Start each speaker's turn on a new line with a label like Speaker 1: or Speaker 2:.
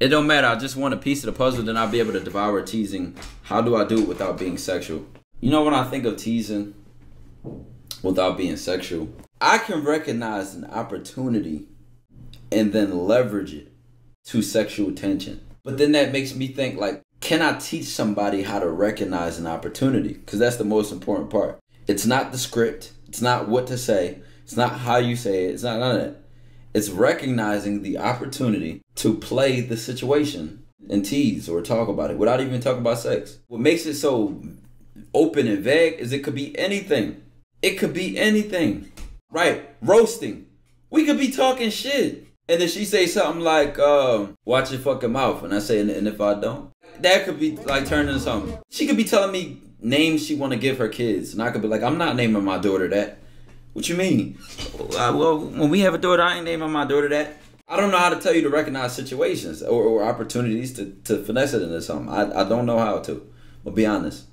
Speaker 1: It don't matter. I just want a piece of the puzzle, then I'll be able to devour teasing. How do I do it without being sexual? You know when I think of teasing without being sexual, I can recognize an opportunity and then leverage it to sexual tension. But then that makes me think like, can I teach somebody how to recognize an opportunity? Because that's the most important part. It's not the script. It's not what to say. It's not how you say it. It's not none of that. It's recognizing the opportunity to play the situation and tease or talk about it without even talking about sex. What makes it so open and vague is it could be anything. It could be anything. Right. Roasting. We could be talking shit. And then she say something like, um, watch your fucking mouth. And I say, and if I don't? That could be like turning into something. She could be telling me names she want to give her kids. And I could be like, I'm not naming my daughter that. What you mean? Uh, well, when we have a daughter, I ain't naming my daughter that. I don't know how to tell you to recognize situations or, or opportunities to, to finesse it into something. I, I don't know how to. But be honest.